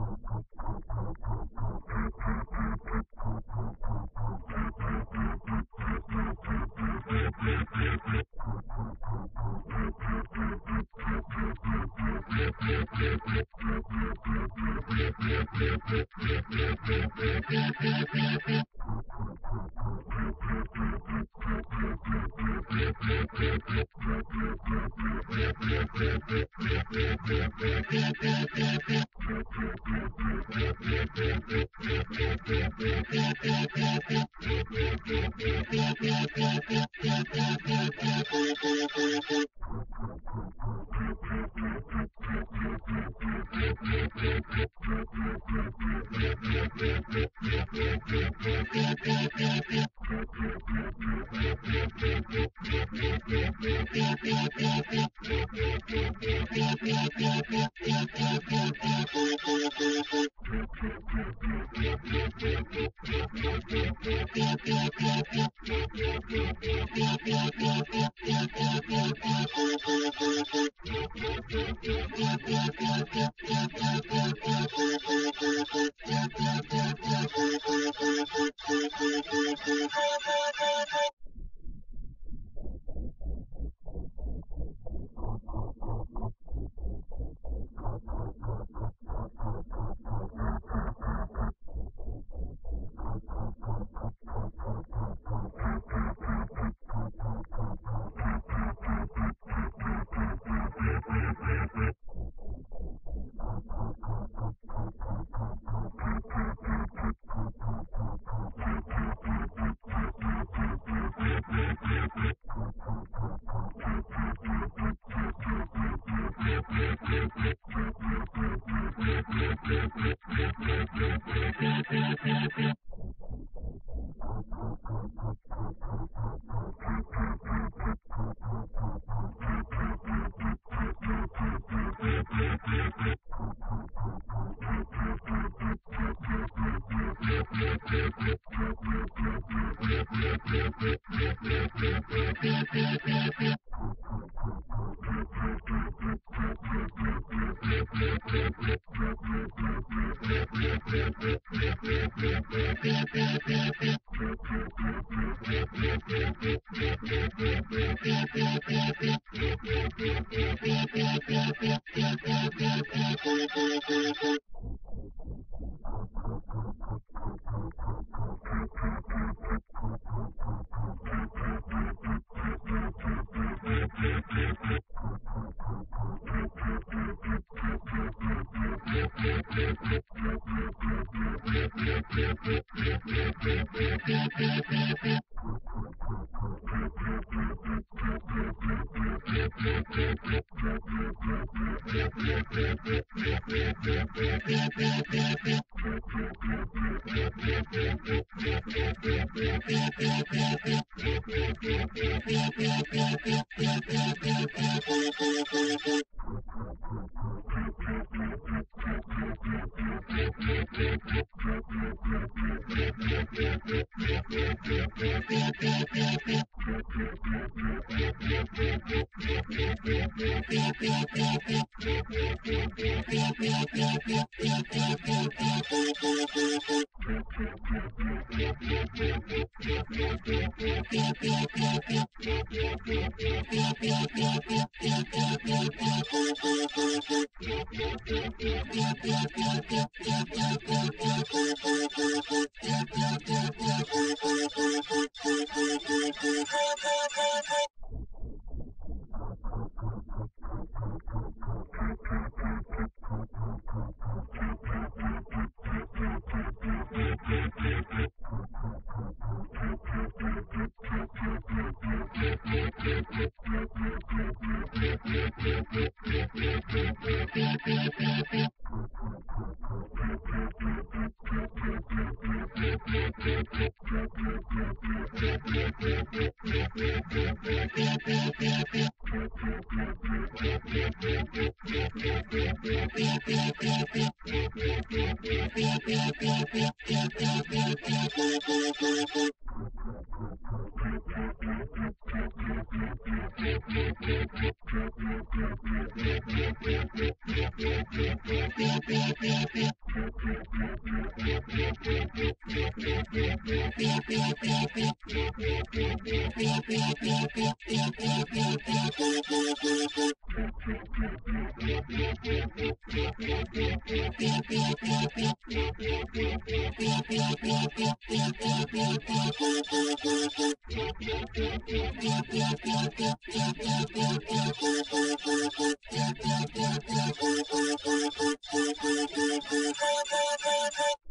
Oh, my God. Thank you. フフフフ。pi pi pi Thank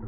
you.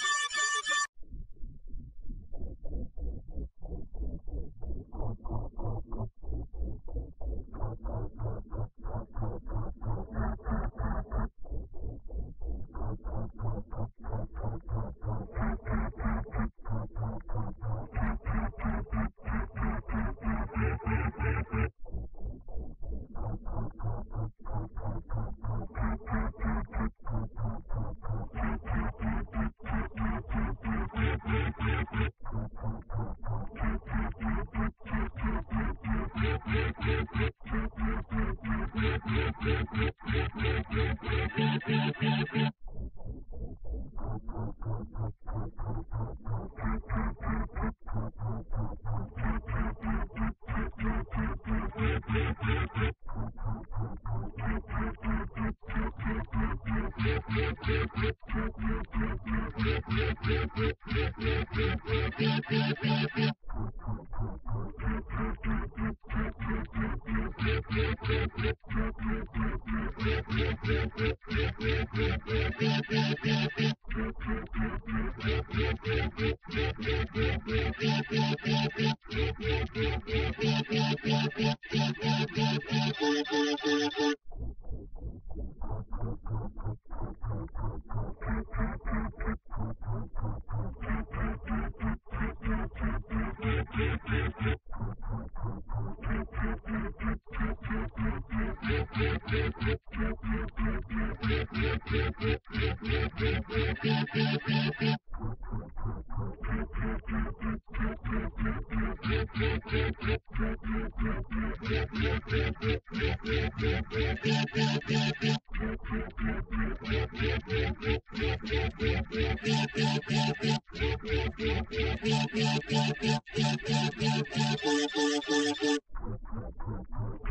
Thank you.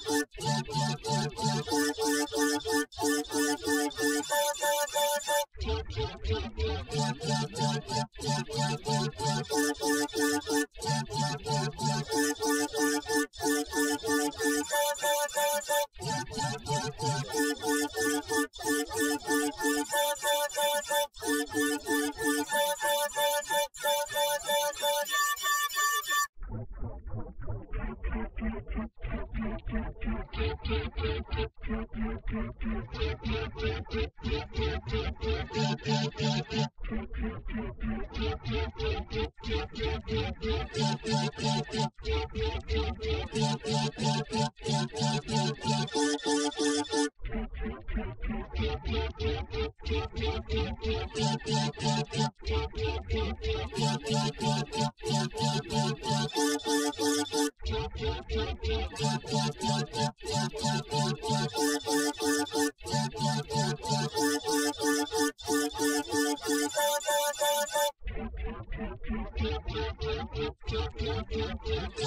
Thank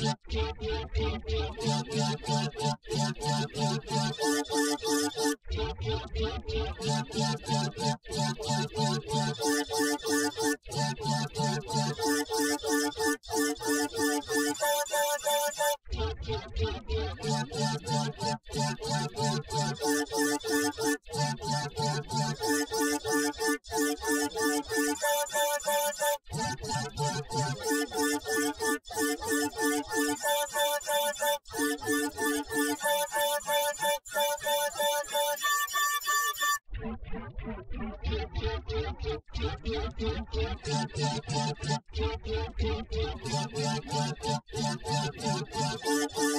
you. Thank you.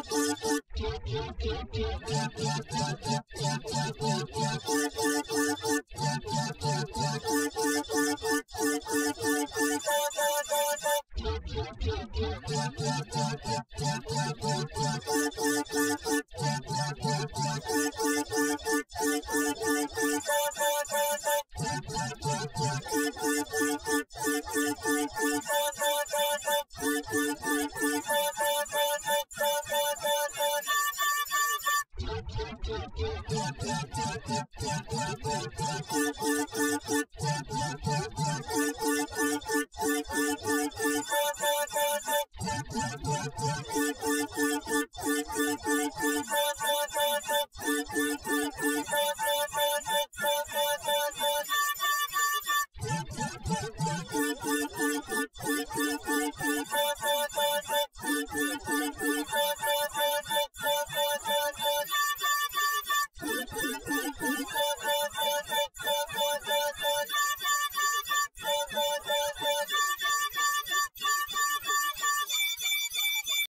Thank you.